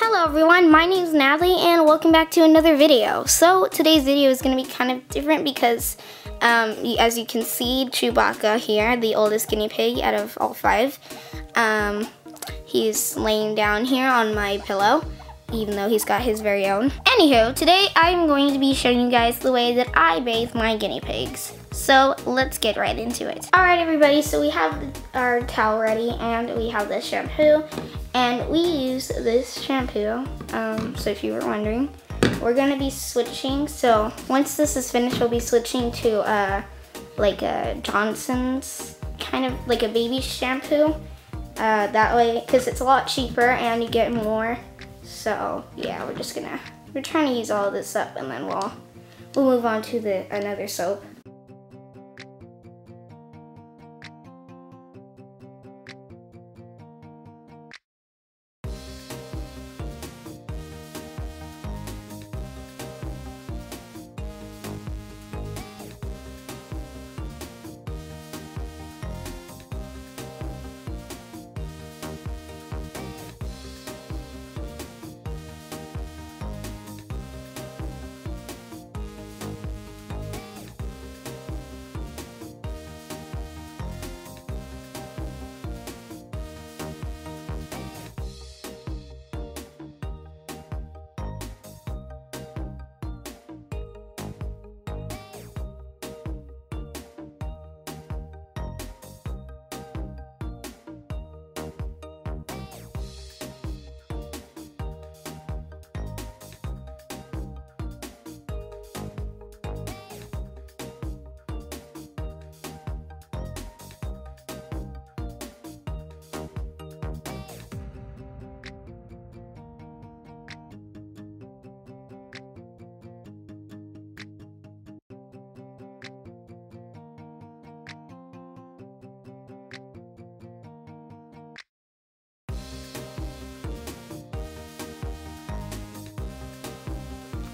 Hello everyone, my name is Natalie and welcome back to another video. So today's video is going to be kind of different because um, as you can see, Chewbacca here, the oldest guinea pig out of all five, um, he's laying down here on my pillow even though he's got his very own. Anywho, today I'm going to be showing you guys the way that I bathe my guinea pigs. So let's get right into it. All right, everybody, so we have our towel ready and we have the shampoo and we use this shampoo. Um, so if you were wondering, we're gonna be switching. So once this is finished, we'll be switching to uh, like a Johnson's kind of like a baby shampoo. Uh, that way, because it's a lot cheaper and you get more so yeah, we're just gonna, we're trying to use all this up and then we'll, we'll move on to the another soap.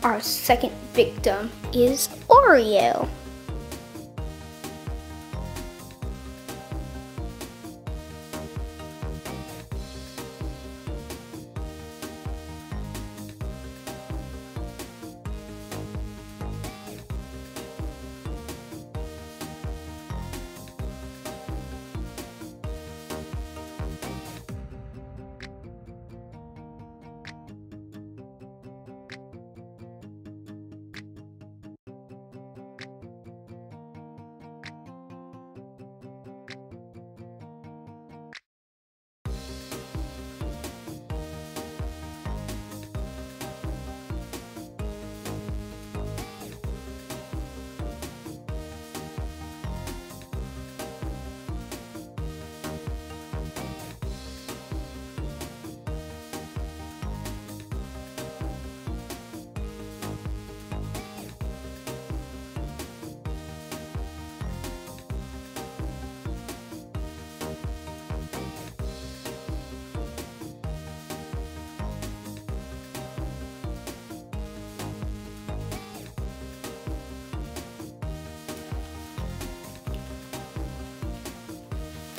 Our second victim is Oreo.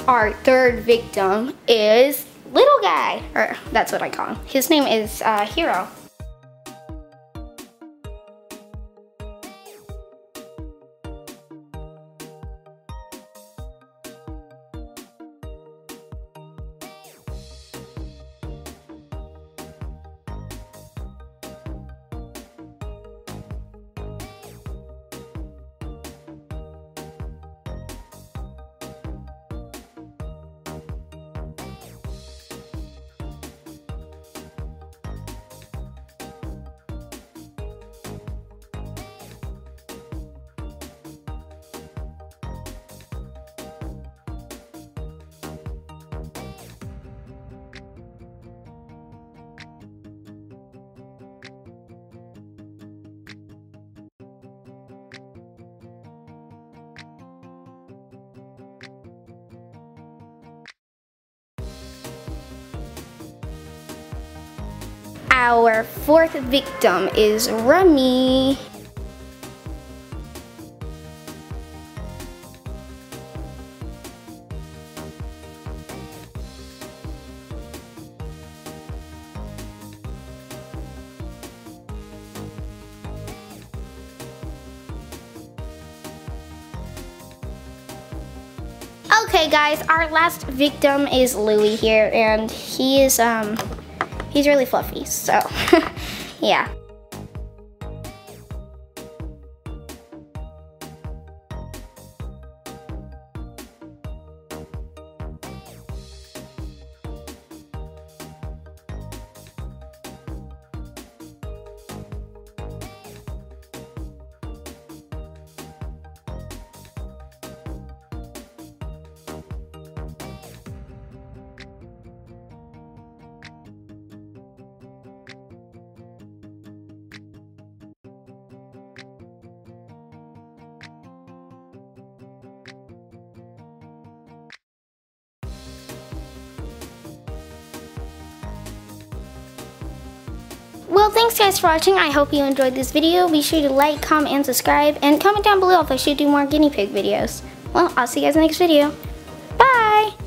Our third victim is little guy, or that's what I call him. His name is uh, Hero. Our fourth victim is Remy. Okay guys, our last victim is Louie here and he is um he's really fluffy. So yeah. Well, thanks guys for watching. I hope you enjoyed this video. Be sure to like, comment, and subscribe. And comment down below if I should do more guinea pig videos. Well, I'll see you guys in the next video. Bye!